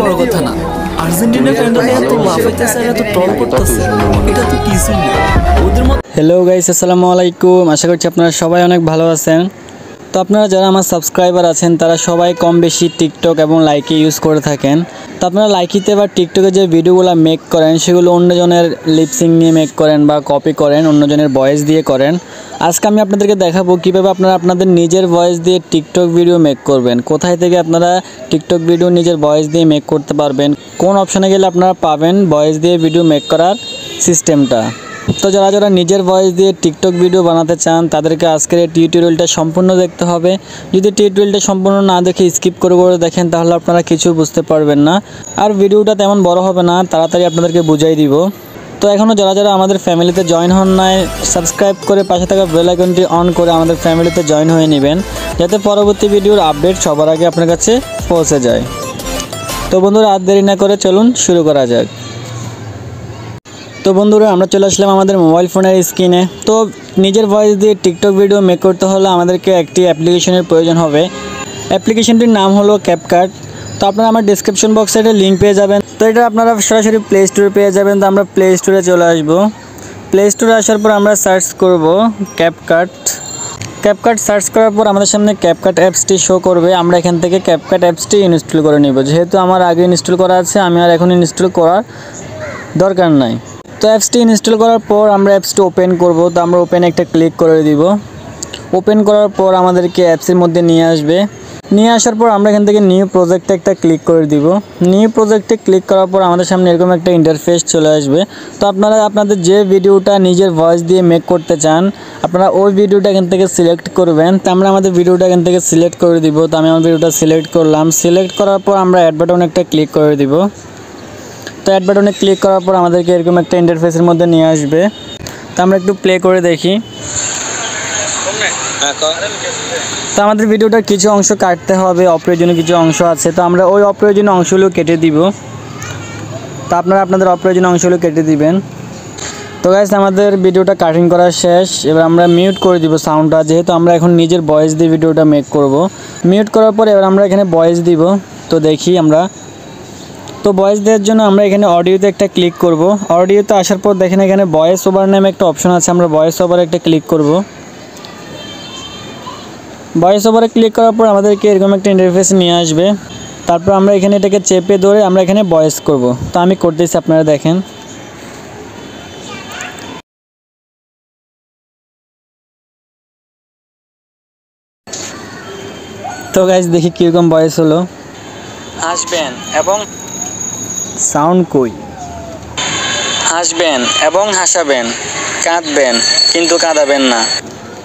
বড় কথা না। আর্জেন্টিনা এত এত ট্রল করতেছে। এটা তো না। ওদের হ্যালো গাইস আসসালামু আলাইকুম। আশা করছি আপনারা সবাই অনেক ভালো আছেন। তো আপনারা যারা আমার সাবস্ক্রাইবার আছেন, তারা সবাই কম বেশি টিকটক এবং লাইকি ইউজ করে থাকেন। তো আপনারা লাইকিতে বা টিকটকে যে ভিডিওগুলো মেক করেন, সেগুলো অন্যজনের লিপসিং নিয়ে মেক করেন বা কপি করেন, অন্যজনের ভয়েস দিয়ে করেন। আজকে আমি আপনাদেরকে দেখাবো কীভাবে আপনারা আপনাদের নিজের ভয়েস দিয়ে টিকটক ভিডিও মেক করবেন। কোথায় থেকে আপনারা টিকটক ভিডিও নিজের ভয়েস দিয়ে মেক করতে পারবেন? কোন অপশানে গেলে আপনারা পাবেন ভয়েস দিয়ে ভিডিও মেক করার সিস্টেমটা তো যারা যারা নিজের ভয়েস দিয়ে টিকটক ভিডিও বানাতে চান, তাদেরকে আজকের এই টিউটোরিয়ালটা সম্পূর্ণ দেখতে হবে। যদি টিউটোরিয়ালটা সম্পূর্ণ না দেখে স্কিপ করে করে দেখেন, তাহলে আপনারা কিছু বুঝতে পারবেন না। আর ভিডিওটা তেমন বড় হবে না, তাড়াতাড়ি আপনাদেরকে বুঝাই দিব। তো এখনও যারা যারা আমাদের ফ্যামিলিতে জয়েন হন নাই সাবস্ক্রাইব করে পাশে থাকা বেল আইকনটি অন করে আমাদের ফ্যামিলিতে জয়েন হয়ে নেবেন, যাতে পরবর্তী ভিডিওর আপডেট সবার আগে আপনার কাছে পৌঁছে যায়। তো বন্ধুরা, আর দেরি না করে চলুন শুরু করা যাক। তো বন্ধুরা, আমরা চলে আসলাম আমাদের মোবাইল ফোনের স্ক্রিনে তো নিজের ভয়েস দিয়ে টিকটক ভিডিও মেক করতে হলে আমাদেরকে একটি অ্যাপ্লিকেশনের প্রয়োজন হবে। অ্যাপ্লিকেশনটির নাম হলো ক্যাপকাট তো আপনারা আমার ডিসক্রিপশন বক্সে একটা লিঙ্ক পেয়ে যাবেন। তো এটা আপনারা সরাসরি প্লে স্টোরে পেয়ে যাবেন। তো আমরা প্লে স্টোরে চলে আসব। প্লে স্টোরে আসার পর আমরা সার্চ করব ক্যাপকাট ক্যাপকাট সার্চ করার পর আমাদের সামনে ক্যাপকাট অ্যাপসটি শো করবে। আমরা এখান থেকে ক্যাপকাট অ্যাপসটি ইনস্টল করে নেব। যেহেতু আমার আগে ইনস্টল করা আছে, আমি আর এখন ইনস্টল করার দরকার নাই। তো অ্যাপসটি ইনস্টল করার পর আমরা অ্যাপসটি ওপেন করব। তো আমরা ওপেন একটা ক্লিক করে দিব। ওপেন করার পর আমাদেরকে অ্যাপসের মধ্যে নিয়ে আসবে। নিয়ে আসার পর আমরা এখান থেকে নিউ প্রজেক্টে একটা ক্লিক করে দিব। নিউ প্রজেক্টে ক্লিক করার পর আমাদের সামনে এরকম একটা ইন্টারফেস চলে আসবে। তো আপনারা, আপনাদের যে ভিডিওটা নিজের ভয়েস দিয়ে মেক করতে চান, আপনারা ওই ভিডিওটা এখান থেকে সিলেক্ট করবেন। তো আমরা আমাদের ভিডিওটা এখান থেকে সিলেক্ট করে দিব। তো আমি আমার ভিডিওটা সিলেক্ট করলাম। সিলেক্ট করার পর আমরা অ্যাড বাটন একটা ক্লিক করে দিব। তো অ্যাড বাটনে ক্লিক করার পর আমাদেরকে এরকম একটা ইন্টারফেসের মধ্যে নিয়ে আসবে। তো আমরা একটু প্লে করে দেখি। তো আমাদের ভিডিওটার কিছু অংশ কাটতে হবে, অপ্রয়োজনীয় কিছু অংশ আছে। তো আমরা ওই অপ্রয়োজনীয় অংশগুলো কেটে দিব। তো আপনারা আপনাদের অপ্রয়োজনীয় অংশগুলো কেটে দিবেন। তো গাইস আমাদের ভিডিওটা কাটিং করা শেষ। এবার আমরা মিউট করে দিব সাউন্ডটা যেহেতু আমরা এখন নিজের ভয়েস দিয়ে ভিডিওটা মেক করব। মিউট করার পর এবার আমরা এখানে ভয়েস দিব। তো দেখি আমরা। তো ভয়েস দেওয়ার জন্য আমরা এখানে অডিওতে একটা ক্লিক করব। অডিওতে আসার পর দেখেন এখানে ভয়েস ওভার নামে একটা অপশন আছে। আমরা ভয়েস ওভার একটা ক্লিক করব। ভয়েস ওভারে ক্লিক করার পর আমাদেরকে এরকম একটা ইন্টারফেস নিয়ে আসবে। তারপর আমরা এখানে এটাকে চেপে ধরে আমরা এখানে ভয়েস করব। তো আমি করতেছি আপনারা দেখেন। তো গাইজ দেখি কীরকম ভয়েস হলো। আসবেন এবং সাউন্ড কই? আসবেন এবং হাসাবেন। কাঁদবেন কিন্তু কাঁদাবেন না।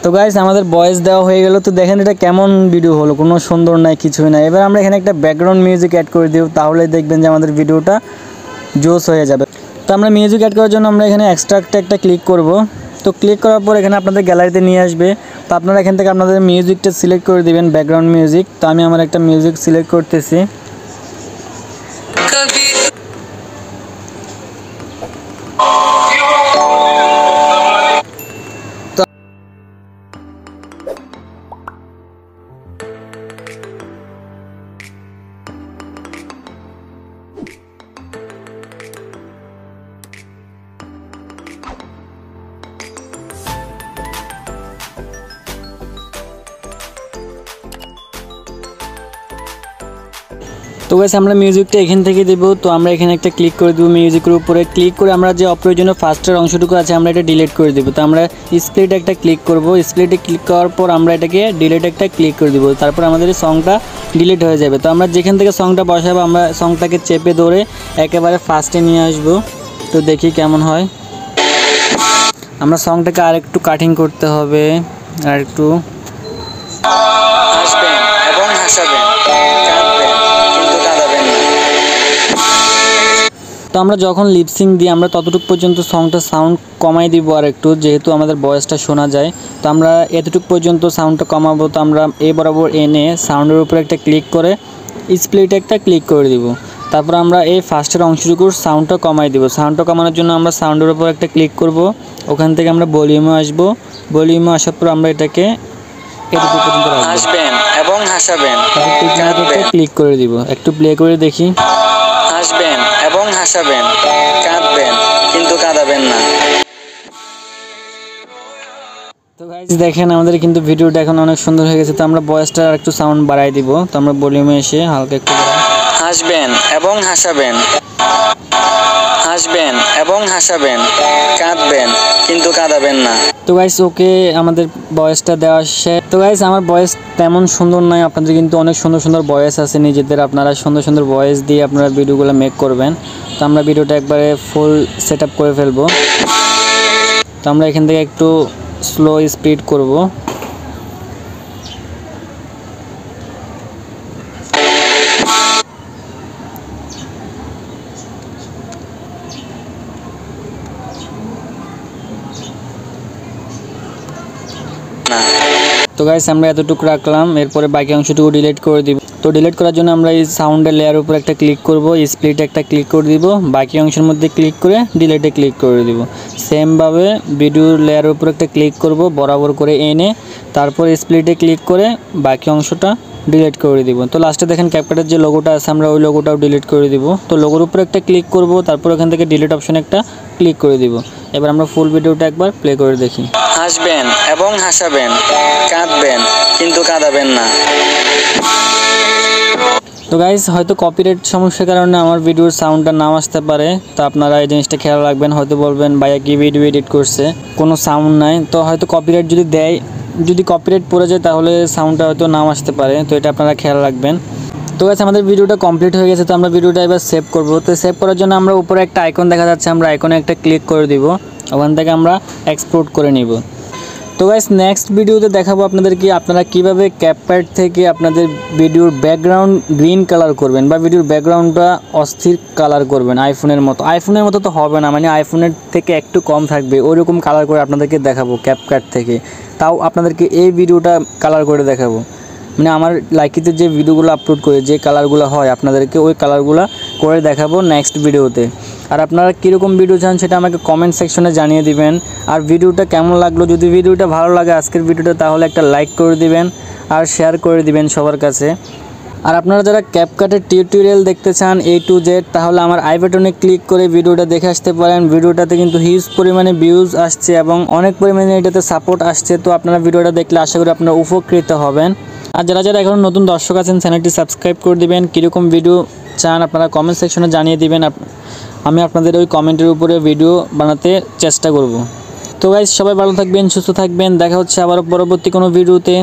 তো গাইস আমাদের ভয়েস দেওয়া হয়ে গেল, তো দেখেন এটা কেমন ভিডিও হলো, কোনো সুন্দর নাই, কিছুই নাই। এবার আমরা এখানে একটা ব্যাকগ্রাউন্ড মিউজিক অ্যাড করে দিব তাহলে দেখবেন যে আমাদের ভিডিওটা জোস হয়ে যাবে। তো আমরা মিউজিক অ্যাড করার জন্য আমরা এখানে এক্সট্রাক্টে একটা ক্লিক করব। তো ক্লিক করার পর এখানে আপনাদের গ্যালারিতে নিয়ে আসবে। তো আপনারা এখান থেকে আপনাদের মিউজিকটা সিলেক্ট করে দিবেন ব্যাকগ্রাউন্ড মিউজিক তো আমি আমার একটা মিউজিক সিলেক্ট করতেছি। তো গাইস আমরা মিউজিকটা এখান থেকে দেব। তো আমরা এখানে একটা ক্লিক করে দেবো মিউজিকের উপরে। ক্লিক করে আমরা যে অপ্রয়োজনীয় ফার্স্টের অংশটুকু আছে, আমরা এটা ডিলিট করে দেবো। তো আমরা স্প্লিট একটা ক্লিক করব। স্প্লিটে ক্লিক করার পর আমরা এটাকে ডিলিট একটা ক্লিক করে দেবো। তারপর আমাদের সংটা ডিলিট হয়ে যাবে। তো আমরা যেখান থেকে সংটা বসাবো, আমরা সংটাকে চেপে ধরে একেবারে ফার্স্টে নিয়ে আসব। তো দেখি কেমন হয়। আমরা সংটাকে আর একটু কাটিং করতে হবে। আর একটু হাসবেন এবং হাসাবেন। তো আমরা যখন লিপসিং দিই আমরা ততটুকু পর্যন্ত সংটা সাউন্ড কমাই দিব আর একটু যেহেতু আমাদের ভয়েসটা শোনা যায়। তো আমরা এতটুকু পর্যন্ত সাউন্ডটা কমাবো তো আমরা এ বরাবর এনে সাউন্ডের উপরে একটা ক্লিক করে স্প্লিট একটা ক্লিক করে দিব। তারপর আমরা এই ফার্স্টের অংশটুকুর সাউন্ডটা কমাই দিব। সাউন্ডটা কমানোর জন্য আমরা সাউন্ডের উপর একটা ক্লিক করব। ওখান থেকে আমরা ভলিউমে আসব। ভলিউমে আসার পর আমরা এটাকে এটুকু পর্যন্ত হাসবেন এবং হাসাবেন। ক্লিক করে দিব। একটু প্লে করে দেখি। হাসবেন। হাসাবেন কাঁদবেন কিন্তু কাঁদাবেন না। তো গাইজ দেখেন আমাদের কিন্তু ভিডিওটা এখন অনেক সুন্দর হয়ে গেছে। তো আমরা ভয়েসটা আর একটু সাউন্ড বাড়াই দিব। তো আমরা ভলিউমে এসে হালকা একটু হাসবেন এবং হাসাবেন। হাসবেন এবং হাসাবেন, কাঁদবেন, কিন্তু কাঁদাবেন না। তো গাইস ওকে আমাদের বয়েসটা দেওয়া শেষ। তো গাইস আমার বয়েস তেমন সুন্দর নয়। আপনাদের কিন্তু অনেক সুন্দর সুন্দর বয়েস আছে নিজেদের। আপনারা সুন্দর সুন্দর বয়েস দিয়ে আপনারা ভিডিওগুলো মেক করবেন। তো আমরা ভিডিওটা একবারে ফুল সেট করে ফেলব। তো আমরা এখান থেকে একটু স্লো স্পিড করব। তো গাইস আমরা এতটুকু রাখলাম। এরপরে বাকি অংশটুকু ডিলিট করে দিব। তো ডিলিট করার জন্য আমরা এই সাউন্ডের লেয়ার উপর একটা ক্লিক করব স্প্লিট একটা ক্লিক করে দিব। বাকি অংশের মধ্যে ক্লিক করে ডিলিটে ক্লিক করে দিব। সেমভাবে ভিডিও লেয়ার উপর একটা ক্লিক করব, বরাবর করে এনে তারপর স্প্লিটে ক্লিক করে বাকি অংশটা ডিলিট করে দিব। তো লাস্টে দেখেন ক্যাপকাটের যে লোগোটা আছে, আমরা ওই লোগোটাও ডিলিট করে দিব। তো লোগোর উপর একটা ক্লিক করব, তারপর এখান থেকে ডিলিট অপশন একটা ক্লিক করে দিব। এবার আমরা ফুল ভিডিওটা একবার প্লে করে দেখি। হাসবেন এবং হাসাবেন, কাঁদবেন, কিন্তু কাঁদাবেন না। তো গাইজ হয়তো কপিরাইট সমস্যার কারণে আমার ভিডিওর সাউন্ডটা নাও আসতে পারে, তো আপনারা এই জিনিসটা খেয়াল রাখবেন, হয়তো বলবেন, ভাইয়া কি ভিডিও এডিট করছে? কোনো সাউন্ড নাই, তো হয়তো কপিরাইট যদি দেয়, যদি কপিরাইট পড়ে যায়, তাহলে সাউন্ডটা হয়তো নাও আসতে পারে, তো এটা আপনারা খেয়াল রাখবেন। তো গাছ আমাদের ভিডিওটা কমপ্লিট হয়ে গেছে, তো আমরা ভিডিওটা এবার সেভ করব। তো সেভ করার জন্য আমরা উপরে একটা আইকন দেখা যাচ্ছে, আমরা আইকনে একটা ক্লিক করে দিব, ওখান থেকে আমরা এক্সপোর্ট করে নিব। তো গাইস নেক্সট ভিডিওতে দেখাবো আপনাদেরকে আপনারা কীভাবে ক্যাপপ্যাড থেকে আপনাদের ভিডিওর ব্যাকগ্রাউন্ড গ্রিন কালার করবেন বা ভিডিওর ব্যাকগ্রাউন্ডটা অস্থির কালার করবেন আইফোনের মতো। আইফোনের মতো তো হবে না মানে আইফোনের থেকে একটু কম থাকবে, ওইরকম কালার করে আপনাদেরকে দেখাবো ক্যাপকাট থেকে। তাও আপনাদেরকে এই ভিডিওটা কালার করে দেখাবো। মানে আমার লাইকিতে যে ভিডিওগুলো আপলোড করে, যে কালারগুলো হয়, আপনাদেরকে ওই কালারগুলো করে দেখাবো নেক্সট ভিডিওতে আর আপনারা কীরকম ভিডিও চান সেটা আমাকে কমেন্ট সেকশনে জানিয়ে দিবেন। আর ভিডিওটা কেমন লাগল? যদি ভিডিওটা ভালো লাগে আজকের ভিডিওটা তাহলে একটা লাইক করে দিবেন আর শেয়ার করে দিবেন সবার কাছে। আর আপনারা যারা ক্যাপকাটের টিউটোরিয়াল দেখতে চান এ টু জেড তাহলে আমার আই বাটনে ক্লিক করে ভিডিওটা দেখে আসতে পারেন। ভিডিওটাতে কিন্তু হিউজ পরিমাণে ভিউজ আসছে এবং অনেক পরিমাণে এটাতে সাপোর্ট আসছে। তো আপনারা ভিডিওটা দেখলে আশা করি আপনারা উপকৃত হবেন। আর যারা যারা এখন নতুন দর্শক আছেন চ্যানেলটি সাবস্ক্রাইব করে দিবেন। কীরকম ভিডিও চান আপনারা কমেন্ট সেকশনে জানিয়ে দিবেন। আমি আপনাদের ওই কমেন্টের উপরে ভিডিও বানাতে চেষ্টা করব। তো গাইজ সবাই ভালো থাকবেন, সুস্থ থাকবেন। দেখা হচ্ছে আবার পরবর্তী কোনো ভিডিওতে